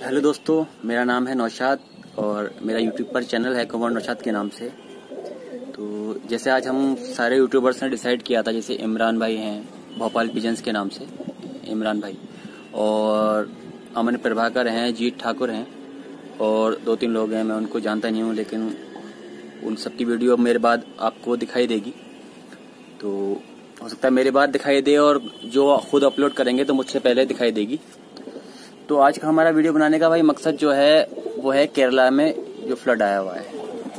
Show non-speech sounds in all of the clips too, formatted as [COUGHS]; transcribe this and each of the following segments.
Hello दोस्तों, मेरा नाम है नौशाद और मेरा यूट्यूब पर चैनल है कुमार नौशाद के नाम से। तो जैसे आज हम सारे यूट्यूबर्स ने डिसाइड किया था, जैसे इमरान भाई हैं, भोपाल पिजन्स के नाम से, इमरान भाई। और अमन प्रभाकर हैं, जीत ठाकुर हैं, और दो तीन लोग हैं, मैं उनको जानता नहीं हूँ, लेकिन उन सबकी वीडियो मेरे बाद आपको दिखाई देगी। तो हो सकता है मेरे बाद दिखाई दे और जो खुद अपलोड करेंगे तो मुझसे पहले दिखाई देगी। तो आज का हमारा वीडियो बनाने का भाई मकसद जो है, वो है केरला में जो फ्लड आया हुआ है।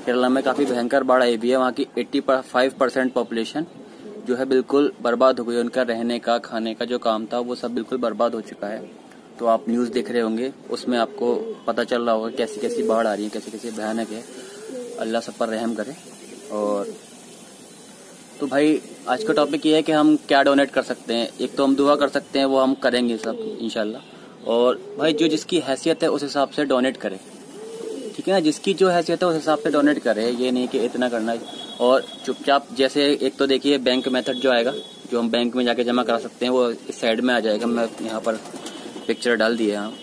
केरला में काफ़ी भयंकर बाढ़ आई हुई है, वहाँ की 85 परसेंट पॉपुलेशन जो है बिल्कुल बर्बाद हो गई है। उनका रहने का, खाने का जो काम था, वो सब बिल्कुल बर्बाद हो चुका है। तो आप न्यूज़ देख रहे होंगे, उसमें आपको पता चल रहा होगा कैसी कैसी बाढ़ आ रही है कैसी कैसी भयानक है। अल्लाह सब पर रहम करे। और तो भाई, आज का टॉपिक ये है कि हम क्या डोनेट कर सकते हैं। एक तो हम दुआ कर सकते हैं, वो हम करेंगे सब इनशाला और भाई, जो जिसकी हैसियत है, उस हिसाब से डोनेट करे। ठीक है ना? जिसकी जो हैसियत है, उस हिसाब से डोनेट करे। ये नहीं कि इतना करना है। और चुपचाप, जैसे एक तो देखिए बैंक मेथड जो आएगा, जो हम बैंक में जाके जमा करा सकते हैं, वो इस साइड में आ जाएगा। मैं यहाँ पर पिक्चर डाल दिए यहाँ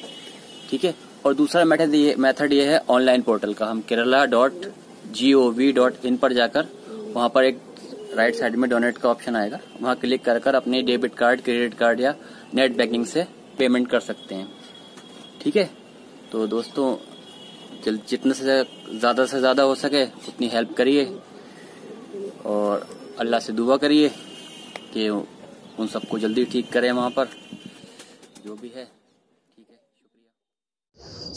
ठीक है? और दूसरा मेथड ये मेथड ये है ऑनलाइन पोर्टल का। हम Kerala dot G O V dot in पर जाकर, वहाँ पर एक राइट साइड में डोनेट का ऑप्शन आएगा। वहाँ क्लिक कर कर अपने डेबिट कार्ड क्रेडिट कार्ड या नेट बैंकिंग से पेमेंट कर सकते हैं। ठीक है? तो दोस्तों जितने से ज़्यादा से ज़्यादा हो सके, उतनी हेल्प करिए। और अल्लाह से दुआ करिए कि उन सबको जल्दी ठीक करें वहाँ पर। जो भी है।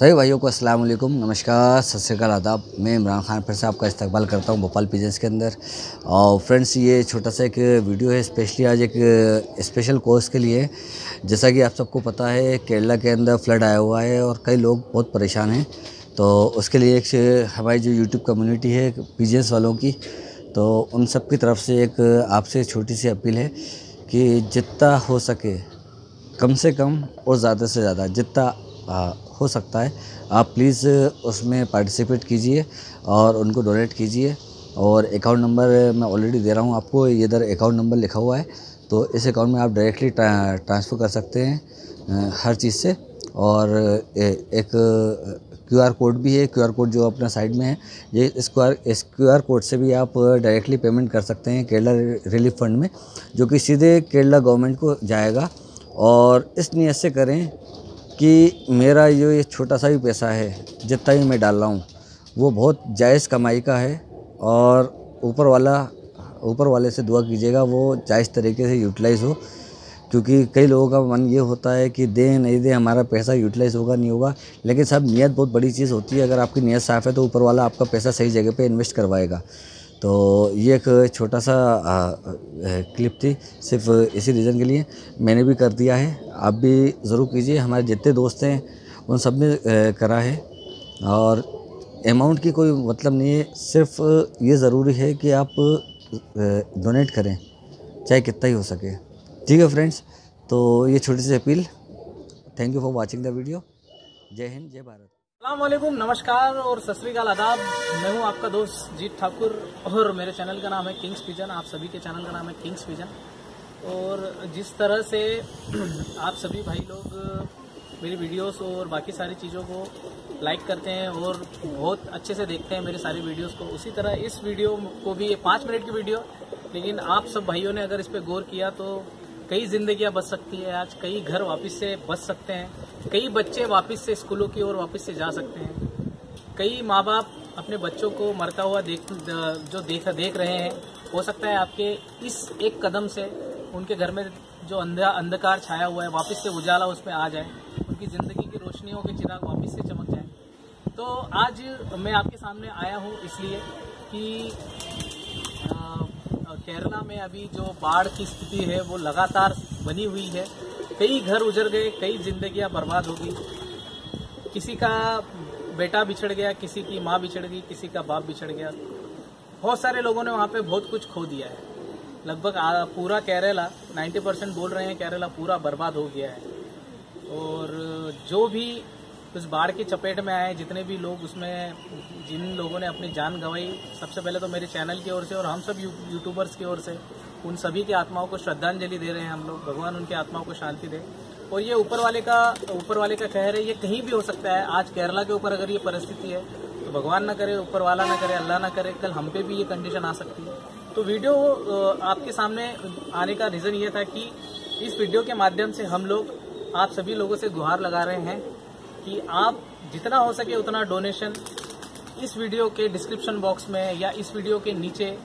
सभी भाइयों को अस्सलाम वालेकुम नमस्कार, सत श्रीकाल आदाब। मैं इमरान खान फिर से आपका इस्तकबाल करता हूँ भोपाल पिजन्स के अंदर। और फ्रेंड्स ये छोटा सा एक वीडियो है स्पेशली आज एक स्पेशल कोर्स के लिए। जैसा कि आप सबको पता है, केरला के अंदर फ्लड आया हुआ है और कई लोग बहुत परेशान हैं। तो उसके लिए एक हमारी जो यूट्यूब कम्यूनिटी है पिजन्स वालों की तो उन सब की तरफ़ से एक आपसे छोटी सी अपील है कि जितना हो सके, कम से कम और ज़्यादा से ज़्यादा, जितना हो सकता है। आप प्लीज़ उसमें पार्टिसिपेट कीजिए और उनको डोनेट कीजिए। और अकाउंट नंबर मैं ऑलरेडी दे रहा हूँ आपको। इधर अकाउंट नंबर लिखा हुआ है। तो इस अकाउंट में आप डायरेक्टली ट्रांसफ़र कर सकते हैं हर चीज़ से। और एक क्यू आर कोड भी है। क्यू आर कोड जो अपना साइड में है, ये इस क्यू आर इस क्यू आर कोड से भी आप डायरेक्टली पेमेंट कर सकते हैं केरला रिलीफ फंड में, जो कि सीधे केरला गवर्नमेंट को जाएगा। और इस नीयत से करें कि मेरा जो ये छोटा सा भी पैसा है, जितना भी मैं डाल रहा हूँ, वो बहुत जायज़ कमाई का है और ऊपर वाला, ऊपर वाले से दुआ कीजिएगा, वो जायज़ तरीके से यूटिलाइज़ हो, क्योंकि कई लोगों का मन ये होता है कि दे नहीं दे, हमारा पैसा यूटिलाइज़ होगा, नहीं होगा, लेकिन सब नियत बहुत बड़ी चीज़ होती है, अगर आपकी नियत साफ़ है तो ऊपर वाला आपका पैसा सही जगह पे इन्वेस्ट करवाएगा। तो ये एक छोटा सा क्लिप थी सिर्फ़ इसी रीज़न के लिए। मैंने भी कर दिया है। आप भी ज़रूर कीजिए। हमारे जितने दोस्त हैं, उन सबने करा है। और अमाउंट की कोई मतलब नहीं है। सिर्फ़ ये ज़रूरी है कि आप डोनेट करें, चाहे कितना ही हो सके। ठीक है फ्रेंड्स तो ये छोटी सी appeal thank you for watching the video जय हिंद, जय भारत। अल्लाम नमस्कार और सत श्रीकाल आदाब। मैं हूँ आपका दोस्त जीत ठाकुर और मेरे चैनल का नाम है किंग्स पिजन आप सभी के चैनल का नाम है किंग्स पिजन और जिस तरह से [CLEARS THROAT] आप सभी भाई लोग मेरी वीडियोस और बाकी सारी चीज़ों को लाइक करते हैं और बहुत अच्छे से देखते हैं मेरी सारी वीडियोस को, उसी तरह इस वीडियो को भी पाँच मिनट की वीडियो, लेकिन आप सब भाइयों ने अगर इस पर गौर किया तो कई जिंदगियाँ बच सकती है, आज कई घर वापस से बच सकते हैं, कई बच्चे वापस से स्कूलों की ओर वापस से जा सकते हैं। कई माँ बाप अपने बच्चों को मरता हुआ देख, जो देख देख रहे हैं। हो सकता है आपके इस एक कदम से उनके घर में जो अंधा, अंधकार छाया हुआ है, वापस से उजाला उसमें आ जाए, उनकी ज़िंदगी की रोशनियों के चिराग वापस से चमक जाए। तो आज मैं आपके सामने आया हूँ इसलिए कि केरला में अभी जो बाढ़ की स्थिति है, वो लगातार बनी हुई है। कई घर उजड़ गए, कई जिंदगियाँ बर्बाद हो गई। किसी का बेटा बिछड़ गया, किसी की माँ बिछड़ गई, किसी का बाप बिछड़ गया। बहुत सारे लोगों ने वहाँ पे बहुत कुछ खो दिया है। लगभग पूरा केरला 90 परसेंट बोल रहे हैं, केरला पूरा बर्बाद हो गया है। और जो भी उस बाढ़ की चपेट में आए जितने भी लोग उसमें जिन लोगों ने अपनी जान गंवाई सबसे पहले तो मेरे चैनल की ओर से और हम सब यू, यूट्यूबर्स की ओर से उन सभी की आत्माओं को श्रद्धांजलि दे रहे हैं हम लोग। भगवान उनकी आत्माओं को शांति दे। और ये ऊपर वाले का ऊपर वाले का कह रहे ये कहीं भी हो सकता है। आज केरला के ऊपर अगर ये परिस्थिति है तो भगवान ना करे ऊपर वाला ना करे अल्लाह ना करे कल हम पे भी ये कंडीशन आ सकती है। तो वीडियो आपके सामने आने का रीजन ये था कि इस वीडियो के माध्यम से हम लोग आप सभी लोगों से गुहार लगा रहे हैं। कि आप जितना हो सके उतना डोनेशन इस वीडियो के डिस्क्रिप्शन बॉक्स में या इस वीडियो के नीचे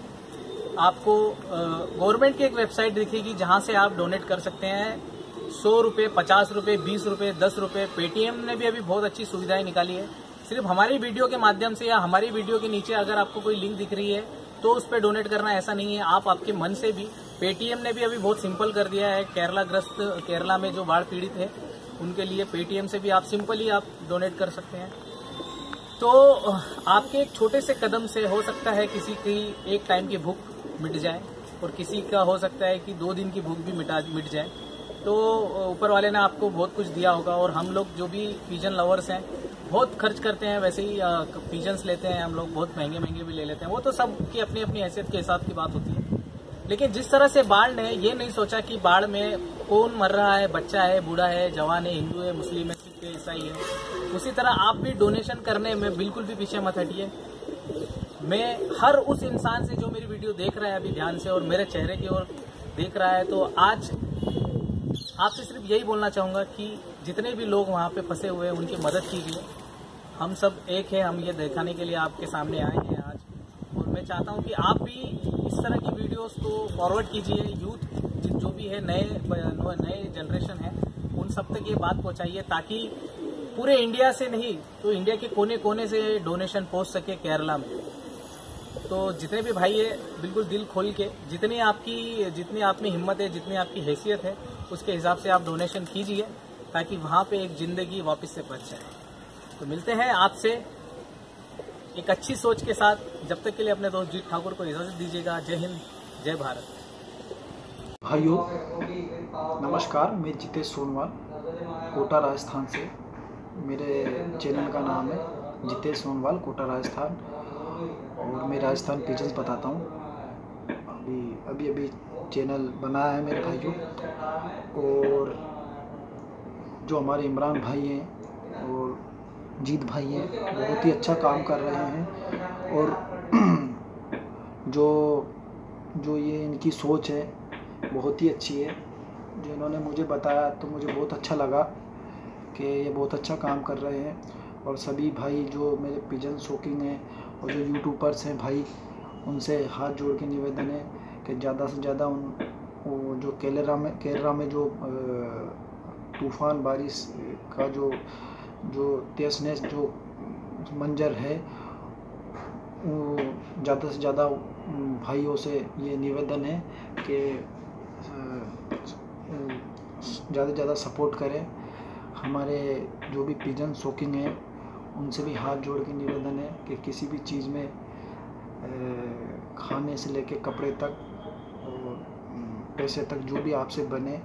आपको गवर्नमेंट की एक वेबसाइट दिखेगी जहाँ से आप डोनेट कर सकते हैं। सौ रुपये पचास रुपये बीस रुपये दस रुपये पेटीएम ने भी अभी बहुत अच्छी सुविधाएँ निकाली है। सिर्फ़ हमारी वीडियो के माध्यम से या हमारी वीडियो के नीचे अगर आपको कोई लिंक दिख रही है तो उस पर डोनेट करना ऐसा नहीं है। आप आपके मन से भी पेटीएम ने भी अभी बहुत सिंपल कर दिया है। केरला ग्रस्त केरला में जो बाढ़ पीड़ित है उनके लिए पेटीएम से भी आप सिंपली आप डोनेट कर सकते हैं। तो आपके एक छोटे से कदम से हो सकता है किसी की एक टाइम की भूख मिट जाए और किसी का हो सकता है कि दो दिन की भूख भी मिटा, मिट जाए। तो ऊपर वाले ने आपको बहुत कुछ दिया होगा और हम लोग जो भी पिजन लवर्स हैं, बहुत खर्च करते हैं। वैसे ही पिजन्स लेते हैं हम लोग, बहुत महँगे महँगे भी ले लेते हैं। वो तो सब की अपनी अपनी हैसियत के हिसाब की बात होती है। लेकिन जिस तरह से बाढ़ ने ये नहीं सोचा कि बाढ़ में कौन मर रहा है, बच्चा है, बूढ़ा है, जवान है, हिंदू है, मुस्लिम है, सिख है, ईसाई है, उसी तरह आप भी डोनेशन करने में बिल्कुल भी पीछे मत हटिए। मैं हर उस इंसान से जो मेरी वीडियो देख रहा है अभी ध्यान से और मेरे चेहरे की ओर देख रहा है तो आज आपसे सिर्फ़ यही बोलना चाहूँगा कि जितने भी लोग वहाँ पे फंसे हुए हैं, उनकी मदद कीजिए। हम सब एक है, हम ये दिखाने के लिए आपके सामने आए चाहता हूँ कि आप भी इस तरह की वीडियोस को फॉरवर्ड कीजिए यूथ जो भी है, नए नए जनरेशन है, उन सब तक ये बात पहुँचाइए ताकि पूरे इंडिया से नहीं तो इंडिया के कोने कोने से डोनेशन पहुँच सके केरला में। तो जितने भी भाई है, बिल्कुल दिल खोल के, जितनी आपकी, जितनी आप में हिम्मत है, जितनी आपकी हैसियत है, उसके हिसाब से आप डोनेशन कीजिए, ताकि वहाँ पे एक ज़िंदगी वापस से बच जाए। तो मिलते हैं आपसे एक अच्छी सोच के साथ जब तक के लिए अपने दोस्त जीत ठाकुर को इजाज़त दीजिएगा। जय हिंद, जय भारत। भाइयों, नमस्कार, मैं जितेश सोनवाल, कोटा राजस्थान से। मेरे चैनल का नाम है जितेश सोनवाल, कोटा राजस्थान। और मैं राजस्थान पिजन्स बताता हूँ। अभी अभी अभी चैनल बनाया है मेरे भाइयों। और जो हमारे इमरान भाई हैं, और जीत भाई हैं, बहुत ही अच्छा काम कर रहे हैं और [CLEARS THROAT] जो जो ये इनकी सोच है, बहुत ही अच्छी है। जो इन्होंने मुझे बताया तो मुझे बहुत अच्छा लगा कि ये बहुत अच्छा काम कर रहे हैं और सभी भाई जो मेरे पिजन शोकिंग हैं और जो यूट्यूबर्स हैं भाई, उनसे हाथ जोड़ के निवेदन है कि ज़्यादा से ज़्यादा उन, वो जो केरला में केरला में जो तूफ़ान बारिश का जो जो तेजनेस जो मंजर है ज़्यादा से ज़्यादा भाइयों से ये निवेदन है कि ज़्यादा से ज़्यादा सपोर्ट करें। हमारे जो भी पिजन शोकिंग है, उनसे भी हाथ जोड़ के निवेदन है कि किसी भी चीज़ में खाने से लेके कपड़े तक और पैसे तक जो भी आपसे बने,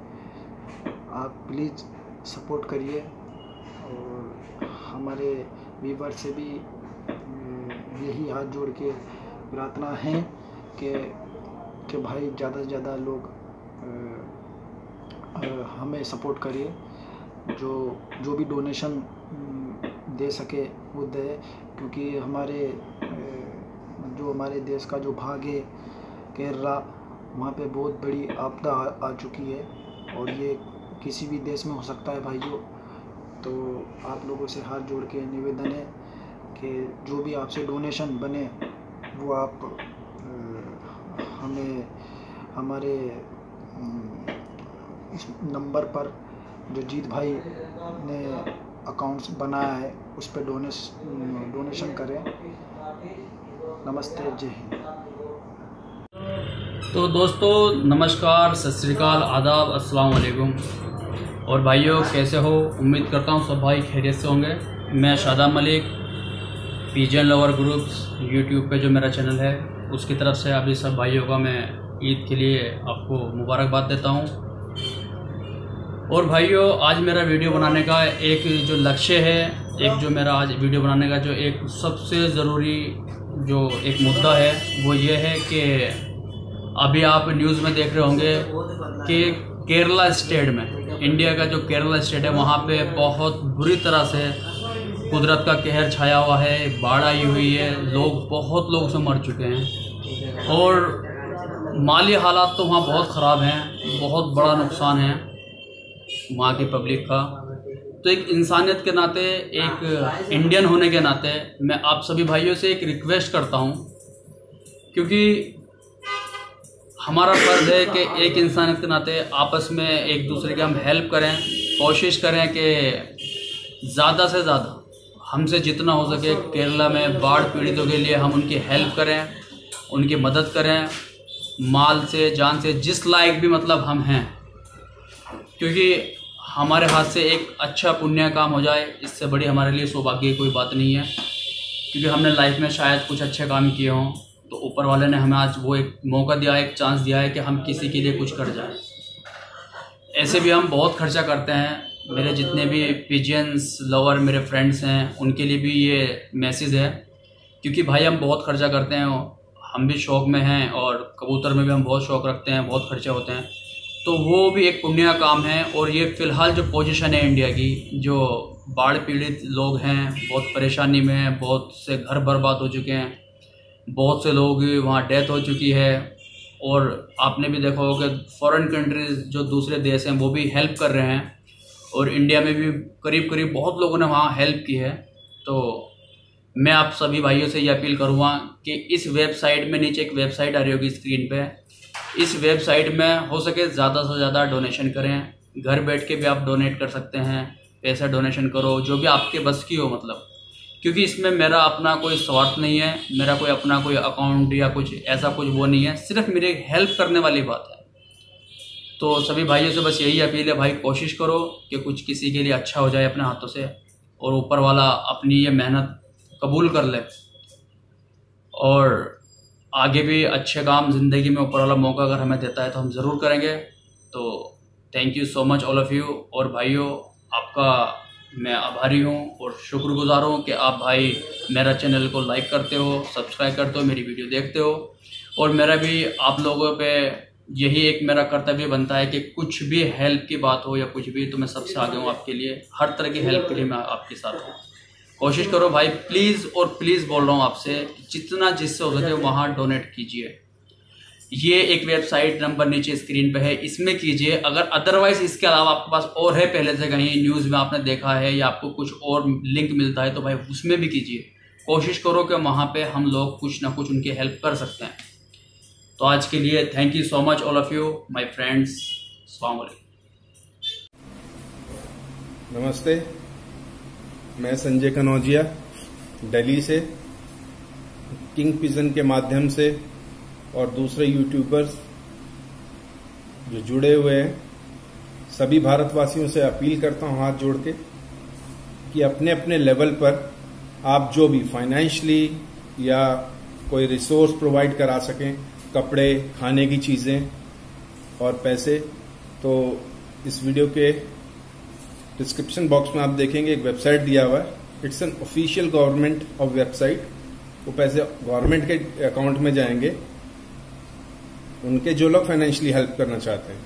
आप प्लीज़ सपोर्ट करिए। और हमारे वीवर से भी यही हाथ जोड़ के प्रार्थना है कि कि भाई ज़्यादा से ज़्यादा लोग हमें सपोर्ट करिए जो जो भी डोनेशन दे सके वो दे क्योंकि हमारे जो हमारे देश का जो भाग है केरला वहाँ पे बहुत बड़ी आपदा आ, आ चुकी है और ये किसी भी देश में हो सकता है भाइयों तो आप लोगों से हाथ जोड़ के निवेदन है कि जो भी आपसे डोनेशन बने, वो आप हमें, हमारे इस नंबर पर जो जीत भाई ने अकाउंट्स बनाया है, उस पर डोनेश डोनेशन करें। नमस्ते, जय हिंद। तो दोस्तों, नमस्कार, सत श्रीकाल, आदाब, अस्सलाम वालेकुम। और भाइयों, कैसे हो? उम्मीद करता हूँ सब भाई खैरियत से होंगे। मैं Shada Malik pigeon lover groups YouTube पे जो मेरा चैनल है, उसकी तरफ़ से अभी सब भाइयों का मैं ईद के लिए आपको मुबारकबाद देता हूँ। और भाइयों, आज मेरा वीडियो बनाने का एक जो लक्ष्य है, एक जो मेरा आज वीडियो बनाने का जो एक सबसे ज़रूरी जो एक मुद्दा है, वो ये है कि अभी आप न्यूज़ में देख रहे होंगे कि केरला स्टेट में इंडिया का जो केरला स्टेट है, वहाँ पे बहुत बुरी तरह से कुदरत का कहर छाया हुआ है बाढ़ आई हुई है, लोग, बहुत लोग से मर चुके हैं। और माली हालात तो वहाँ बहुत ख़राब हैं, बहुत बड़ा नुकसान है वहाँ की पब्लिक का। तो एक इंसानियत के नाते, एक इंडियन होने के नाते, मैं आप सभी भाइयों से एक रिक्वेस्ट करता हूँ, क्योंकि हमारा फ़र्ज़ है कि एक इंसानियत के नाते आपस में एक दूसरे की हम हेल्प करें, कोशिश करें कि ज़्यादा से ज़्यादा हमसे जितना हो सके केरला में बाढ़ पीड़ितों के लिए हम उनकी हेल्प करें, उनकी मदद करें, माल से, जान से, जिस लायक भी मतलब हम हैं। क्योंकि हमारे हाथ से एक अच्छा पुण्य काम हो जाए, इससे बड़ी हमारे लिए सौभाग्य कोई बात नहीं है। क्योंकि हमने लाइफ में शायद कुछ अच्छे काम किए हों। तो ऊपर वाले ने हमें आज वो एक मौका दिया है एक चांस दिया है कि हम किसी के लिए कुछ कर जाएँ। ऐसे भी हम बहुत खर्चा करते हैं। मेरे जितने भी पिजियंस लवर मेरे फ्रेंड्स हैं, उनके लिए भी ये मैसेज है। क्योंकि भाई हम बहुत खर्चा करते हैं हम भी शौक़ में हैं और कबूतर में भी हम बहुत शौक़ रखते हैं, बहुत खर्चे होते हैं। तो वो भी एक पुण्य काम है और ये फ़िलहाल जो पोजीशन है इंडिया की, जो बाढ़ पीड़ित लोग हैं, बहुत परेशानी में हैं, बहुत से घर बर्बाद हो चुके हैं। बहुत से लोगों की वहाँ डेथ हो चुकी है और आपने भी देखा होगा कि फॉरेन कंट्रीज़ जो दूसरे देश हैं, वो भी हेल्प कर रहे हैं और इंडिया में भी करीब करीब बहुत लोगों ने वहाँ हेल्प की है। तो मैं आप सभी भाइयों से ये अपील करूँगा कि इस वेबसाइट में नीचे एक वेबसाइट आ रही होगी स्क्रीन पे। इस वेबसाइट में हो सके ज़्यादा से ज़्यादा डोनेशन करें। घर बैठ के भी आप डोनेट कर सकते हैं। पैसा डोनेशन करो, जो भी आपके बस की हो मतलब। क्योंकि इसमें मेरा अपना कोई स्वार्थ नहीं है, मेरा कोई अपना कोई अकाउंट या कुछ ऐसा कुछ वो नहीं है, सिर्फ़ मेरे हेल्प करने वाली बात है। तो सभी भाइयों से बस यही अपील है, भाई कोशिश करो कि कुछ किसी के लिए अच्छा हो जाए अपने हाथों से और ऊपर वाला अपनी ये मेहनत कबूल कर ले। और आगे भी अच्छे काम ज़िंदगी में ऊपर वाला मौका अगर हमें देता है तो हम ज़रूर करेंगे। तो thank you so much all of you और भाइयों, आपका मैं आभारी हूँ और शुक्रगुजार हूँ कि आप भाई मेरा चैनल को लाइक करते हो, सब्सक्राइब करते हो, मेरी वीडियो देखते हो। और मेरा भी आप लोगों पे यही एक मेरा कर्तव्य बनता है कि कुछ भी हेल्प की बात हो या कुछ भी तो मैं सबसे आगे हूँ आपके लिए। हर तरह की हेल्प के लिए मैं आपके साथ हूँ। कोशिश करो भाई प्लीज़ और प्लीज़ बोल रहा हूँ आपसे जितना जिससे हो सके वहाँ डोनेट कीजिए। ये एक वेबसाइट नंबर नीचे स्क्रीन पे है। इसमें कीजिए, अगर अदरवाइज़ इसके अलावा आपके पास और है, पहले से कहीं न्यूज़ में आपने देखा है या आपको कुछ और लिंक मिलता है तो भाई उसमें भी कीजिए। कोशिश करो कि वहाँ पे हम लोग कुछ ना कुछ उनकी हेल्प कर सकते हैं। तो आज के लिए thank you so much all of you my friends नमस्ते, मैं संजय कनौजिया, दिल्ली से किंग पिजन के माध्यम से और दूसरे यूट्यूबर्स जो जुड़े हुए हैं, सभी भारतवासियों से अपील करता हूँ हाथ जोड़ के कि अपने अपने लेवल पर आप जो भी फाइनेंशली या कोई रिसोर्स प्रोवाइड करा सकें, कपड़े, खाने की चीज़ें और पैसे तो इस वीडियो के डिस्क्रिप्शन बॉक्स में आप देखेंगे एक वेबसाइट दिया हुआ है। It's an official government of website वो पैसे गवर्नमेंट के अकाउंट में जाएँगे। उनके जो लोग फाइनेंशियली हेल्प करना चाहते हैं।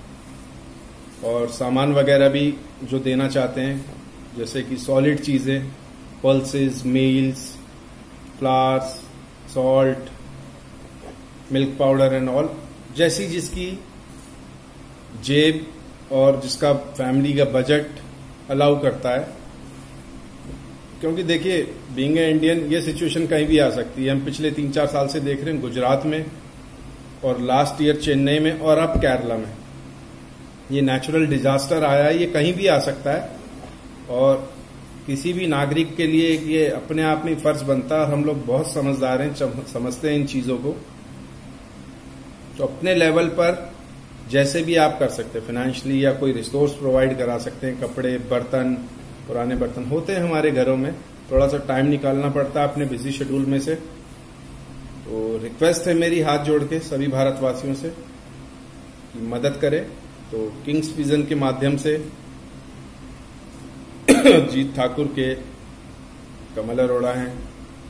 और सामान वगैरह भी जो देना चाहते हैं, जैसे कि सॉलिड चीज़ें pulses meals flours salt milk powder and all जैसी जिसकी जेब और जिसका फैमिली का बजट अलाउ करता है। क्योंकि देखिए बींग ए इंडियन ये सिचुएशन कहीं भी आ सकती है। हम पिछले तीन चार साल से देख रहे हैं, गुजरात में और लास्ट ईयर चेन्नई में और अब केरला में। ये नेचुरल डिजास्टर आया है, ये कहीं भी आ सकता है। और किसी भी नागरिक के लिए ये अपने आप में फ़र्ज़ बनता है हम लोग बहुत समझदार हैं समझते हैं इन चीज़ों को। तो अपने लेवल पर जैसे भी आप कर सकते हैं फाइनेंशियली या कोई रिसोर्स प्रोवाइड करा सकते हैं, कपड़े, बर्तन, पुराने बर्तन होते हैं हमारे घरों में। थोड़ा सा टाइम निकालना पड़ता है अपने बिज़ी शेड्यूल में से। तो रिक्वेस्ट है मेरी हाथ जोड़ के सभी भारतवासियों से कि मदद करें। तो किंग्स विजन के माध्यम से [COUGHS] जीत ठाकुर के कमल अरोड़ा हैं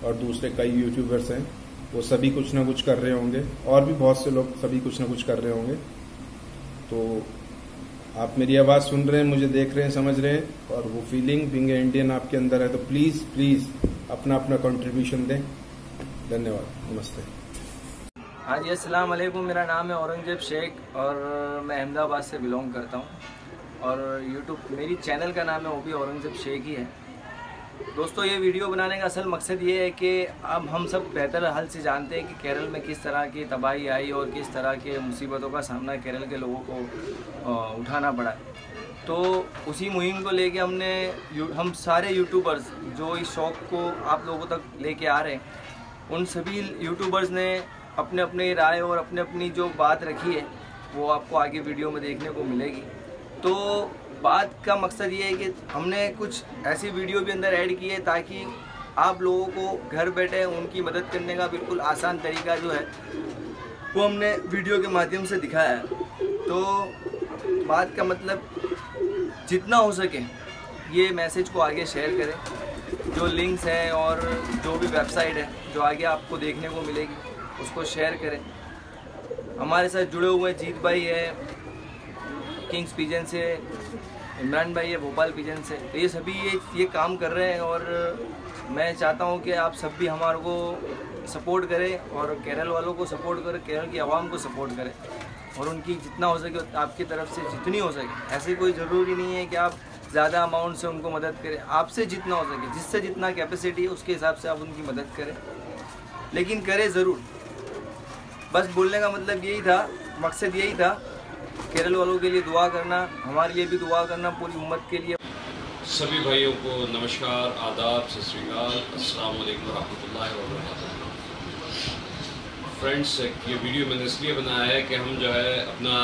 और दूसरे कई यूट्यूबर्स हैं। वो सभी कुछ ना कुछ कर रहे होंगे और भी बहुत से लोग सभी कुछ ना कुछ कर रहे होंगे। तो आप मेरी आवाज़ सुन रहे हैं, मुझे देख रहे हैं, समझ रहे हैं और वो फीलिंग बिंग इंडियन आपके अंदर है तो प्लीज़ प्लीज़ अपना अपना कंट्रीब्यूशन दें। धन्यवाद, नमस्ते। हाँ जी वालेकुम, मेरा नाम है औरंगज़ेब शेख और मैं अहमदाबाद से बिलोंग करता हूँ। और यूट्यूब मेरी चैनल का नाम है वो भी औरंगज़ेब शेख ही है। दोस्तों, ये वीडियो बनाने का असल मकसद ये है कि अब हम सब बेहतर हल से जानते हैं कि केरल में किस तरह की तबाही आई और किस तरह के मुसीबतों का सामना केरल के लोगों को उठाना पड़ा। तो उसी मुहिम को लेके हमने हम सारे यूट्यूबर्स जो इस शौक़ को आप लोगों तक लेके आ रहे हैं उन सभी यूट्यूबर्स ने अपने अपने राय और अपने अपनी जो बात रखी है, वो आपको आगे वीडियो में देखने को मिलेगी। तो बात का मकसद ये है कि हमने कुछ ऐसी वीडियो भी अंदर ऐड की है ताकि आप लोगों को घर बैठे उनकी मदद करने का बिल्कुल आसान तरीका जो है, वो हमने वीडियो के माध्यम से दिखाया है। तो बात का मतलब जितना हो सके ये मैसेज को आगे शेयर करें। जो लिंक्स हैं और जो भी वेबसाइट है, जो आगे आपको देखने को मिलेगी, उसको शेयर करें। हमारे साथ जुड़े हुए जीत भाई है किंग्स पिजन से, इमरान भाई है, भोपाल पिजन से। तो ये सभी ये ये काम कर रहे हैं और मैं चाहता हूँ कि आप सब भी हमारे को सपोर्ट करें और केरल वालों को सपोर्ट करें, केरल की आवाम को सपोर्ट करें और उनकी जितना हो सके आपकी तरफ़ से, जितनी हो सके। ऐसे कोई ज़रूरी नहीं है कि आप ज़्यादा अमाउंट से उनको मदद करें। आपसे जितना हो सके, जिससे जितना कैपेसिटी है, उसके हिसाब से आप उनकी मदद करें। लेकिन करें ज़रूर। बस बोलने का मतलब यही था, मकसद यही था, केरल वालों के लिए दुआ करना, हमारे लिए भी दुआ करना पूरी उम्मत के लिए। सभी भाइयों को नमस्कार, आदाब, सत श्रीकाल अस्सलाम वालेकुम फ्रेंड्स ये वीडियो मैंने इसलिए बनाया है कि हम जो है अपना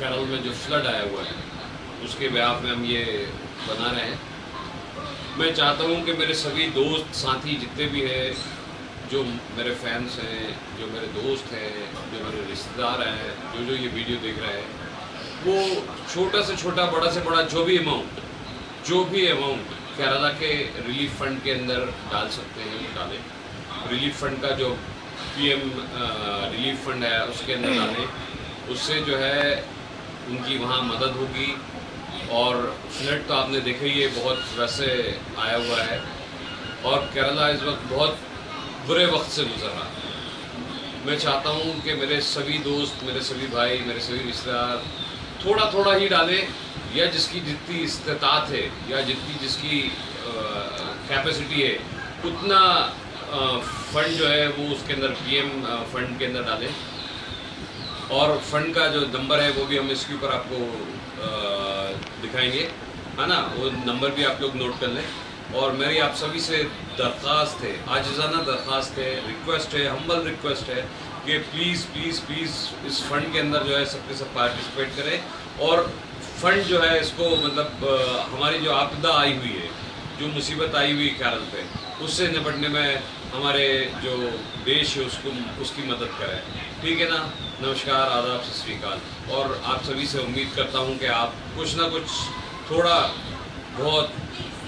केरल में जो फ्लड आया हुआ है उसके ब्याह में हम ये बना रहे हैं। मैं चाहता हूँ कि मेरे सभी दोस्त, साथी जितने भी हैं, जो मेरे फैंस हैं, जो मेरे दोस्त हैं, जो मेरे रिश्तेदार हैं, जो जो ये वीडियो देख रहे हैं, वो छोटा से छोटा, बड़ा से बड़ा जो भी अमाउंट जो भी अमाउंट केरला के रिलीफ फंड के अंदर डाल सकते हैं डालें। रिलीफ फंड का जो पीएम रिलीफ फंड है, उसके अंदर डालें। उससे जो है, उनकी वहाँ मदद होगी। और फ्लड तो आपने देखा ही है, बहुत वैसे आया हुआ है। और केरला इस वक्त बहुत बुरे वक्त से गुजर रहा है। मैं चाहता हूँ कि मेरे सभी दोस्त, मेरे सभी भाई, मेरे सभी रिश्तेदार थोड़ा थोड़ा ही डालें, या जिसकी जितनी इस्तात है, या जितनी जिसकी कैपेसिटी है, उतना फंड जो है वो उसके अंदर पीएम फंड के अंदर डालें। और फंड का जो नंबर है वो भी हम इसके ऊपर आपको दिखाएँगे। है ना? वो नंबर भी आप लोग नोट कर लें। और मेरी आप सभी से दरख्वास्त है आजाना दरख्वास्त है रिक्वेस्ट है हम्बल रिक्वेस्ट है कि प्लीज़ प्लीज़ प्लीज़ इस फंड के अंदर जो है सबके सब पार्टिसिपेट करें। और फंड जो है इसको मतलब हमारी जो आपदा आई हुई है, जो मुसीबत आई हुई केरल पे उससे निपटने में हमारे जो देश है, उसको उसकी मदद करें। ठीक है ना? नमस्कार, आदाब, सत श्रीकाल और आप सभी से उम्मीद करता हूँ कि आप कुछ ना कुछ थोड़ा बहुत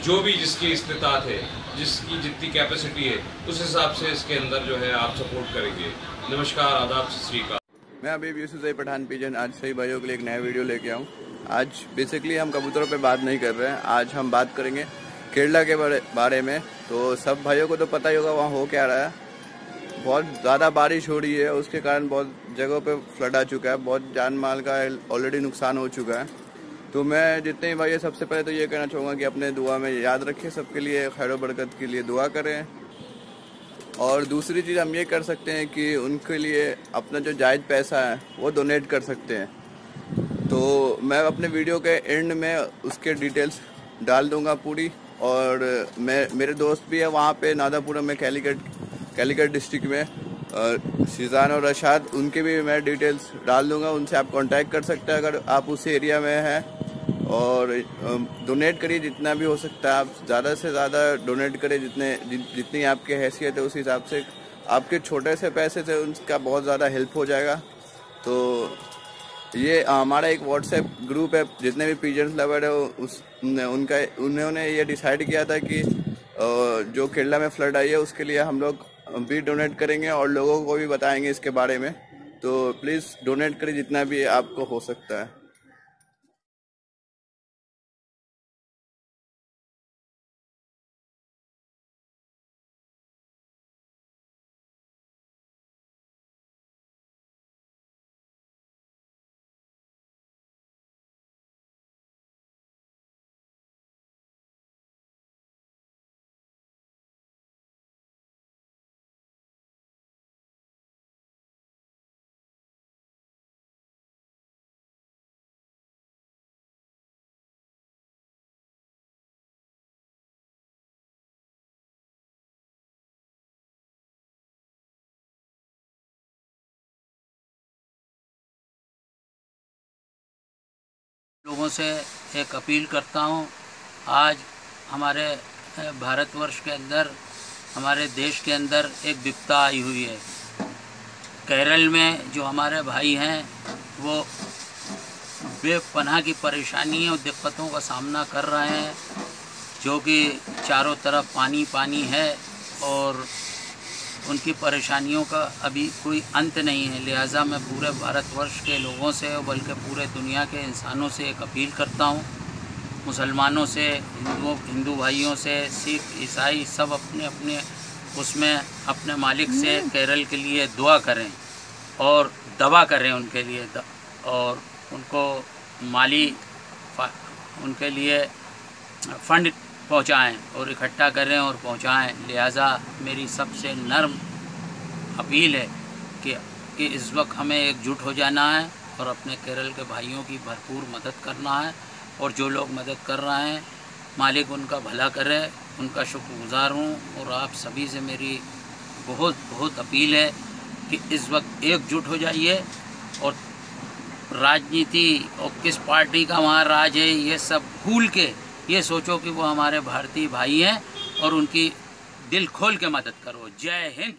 जो भी जिसकी इस्तात है, जिसकी जितनी कैपेसिटी है, उस हिसाब से इसके अंदर जो है आप सपोर्ट करेंगे। नमस्कार, आदाब श्रीकाल मैं अभी यूसुफ पठान, पीजन, आज सही भाइयों के लिए एक नया वीडियो लेके आऊँ। आज बेसिकली हम कबूतरों पे बात नहीं कर रहे हैं। आज हम बात करेंगे केरला के बारे में। तो सब भाइयों को तो पता ही होगा वहाँ हो क्या रहा है। बहुत ज़्यादा बारिश हो रही है, उसके कारण बहुत जगहों पे फ्लड आ चुका है। बहुत जान माल का ऑलरेडी नुकसान हो चुका है। तो मैं जितने ही भाई सबसे पहले तो ये कहना चाहूँगा कि अपने दुआ में याद रखें सबके लिए, खैर बरकत के लिए दुआ करें। और दूसरी चीज़ हम ये कर सकते हैं कि उनके लिए अपना जो जायज़ पैसा है, वो डोनेट कर सकते हैं। तो मैं अपने वीडियो के एंड में उसके डिटेल्स डाल दूँगा पूरी। और मैं, मेरे दोस्त भी है वहाँ पे, नादापुरम में, कैलीकट कैलीकट डिस्ट्रिक्ट में। शीजान और रशाद, उनके भी मैं डिटेल्स डाल दूँगा, उनसे आप कांटेक्ट कर सकते हैं अगर आप उस एरिया में हैं। और डोनेट करिए जितना भी हो सकता है, आप ज़्यादा से ज़्यादा डोनेट करें जितने जितनी आपकी हैसियत है उस हिसाब से। आपके छोटे से पैसे से उनका बहुत ज़्यादा हेल्प हो जाएगा। तो ये हमारा एक व्हाट्सएप ग्रुप है, जितने भी पीजेंट्स लवर है, उस उनका, उन्होंने ये डिसाइड किया था कि जो केरला में फ्लड आई है, उसके लिए हम लोग भी डोनेट करेंगे और लोगों को भी बताएँगे इसके बारे में। तो प्लीज़ डोनेट करें जितना भी आपको हो सकता है। लोगों से एक अपील करता हूँ, आज हमारे भारतवर्ष के अंदर, हमारे देश के अंदर एक विपता आई हुई है। केरल में जो हमारे भाई हैं, वो बेपनाह की परेशानी और दिक्कतों का सामना कर रहे हैं, जो कि चारों तरफ़ पानी पानी है और उनकी परेशानियों का अभी कोई अंत नहीं है। लिहाजा मैं पूरे भारतवर्ष के लोगों से और बल्कि पूरे दुनिया के इंसानों से एक अपील करता हूँ। मुसलमानों से हिंदुओं हिंदू भाइयों से सिख ईसाई सब अपने अपने उसमें अपने मालिक से केरल के लिए दुआ करें और दवा करें उनके लिए और उनको माली उनके लिए फंड पहुंचाएँ और इकट्ठा करें और पहुँचाएँ। लिहाजा मेरी सबसे नर्म अपील है कि कि इस वक्त हमें एकजुट हो जाना है और अपने केरल के भाइयों की भरपूर मदद करना है और जो लोग मदद कर रहे हैं, मालिक उनका भला करे, उनका शुक्रगुजार हूँ और आप सभी से मेरी बहुत बहुत अपील है कि इस वक्त एकजुट हो जाइए और राजनीति और किस पार्टी का वहाँ राज है, ये सब भूल के ये सोचो कि वो हमारे भारतीय भाई हैं और उनकी दिल खोल के मदद करो। जय हिंद।